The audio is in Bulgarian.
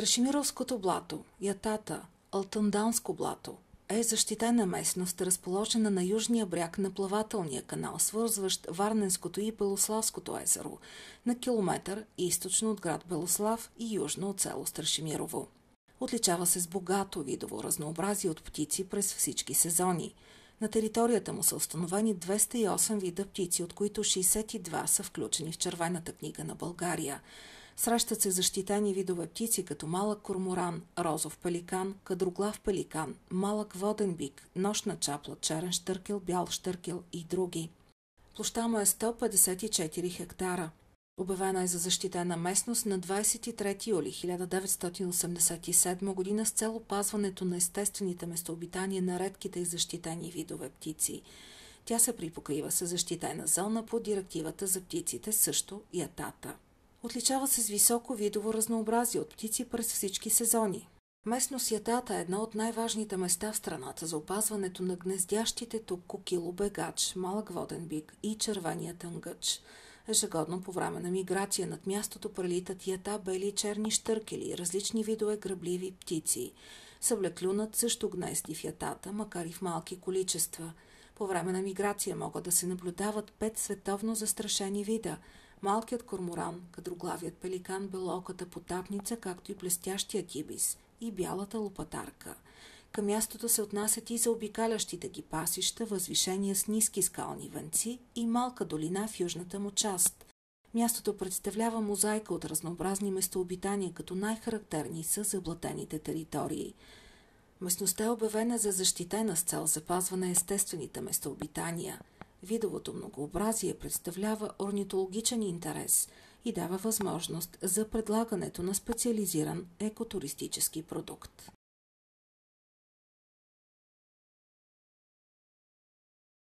Страшимировското блато, Ятата, Алтанданско блато е защитена местност, разположена на южния бряг на плавателния канал, свързващ Варненското и Белославското езеро, на километър източно от град Белослав и южно от село Страшимирово. Отличава се с богато видово разнообразие от птици през всички сезони. На територията му са установени 208 вида птици, от които 62 са включени в Червената книга на България. Срещат се защитени видове птици, като малък корморан, розов пеликан, кадроглав пеликан, малък воден бик, нощна чапла, черен штъркел, бял штъркел и други. Площа му е 154 хектара. Обявена е за защитена местност на 23 юли 1987 година с цел опазването на естествените местообитания на редките и защитени видове птици. Тя се припокрива с защитена зона по директивата за птиците, също и атата. Отличава се с високо видово разнообразие от птици през всички сезони. Местно Сятата е едно от най-важните места в страната за опазването на гнездящите тук кокило бегач, малък воден бик и червения тънгъч. Ежегодно по време на миграция над мястото прелитат ята, бели и черни штъркели, различни видове грабливи птици. Съблеклюнат също гнезди в ятата, макар и в малки количества. По време на миграция могат да се наблюдават пет световно застрашени вида – малкият корморан, кадроглавият пеликан, белоката потапница, както и блестящият ибис и бялата лопатарка. Към мястото се отнасят и за обикалящите ги пасища, възвишения с ниски скални венци и малка долина в южната му част. Мястото представлява мозайка от разнообразни местообитания, като най-характерни са заблатените територии. Местността е обявена за защитена с цел запазване естествените местообитания – Видовото многообразие представлява орнитологичен интерес и дава възможност за предлагането на специализиран екотуристически продукт.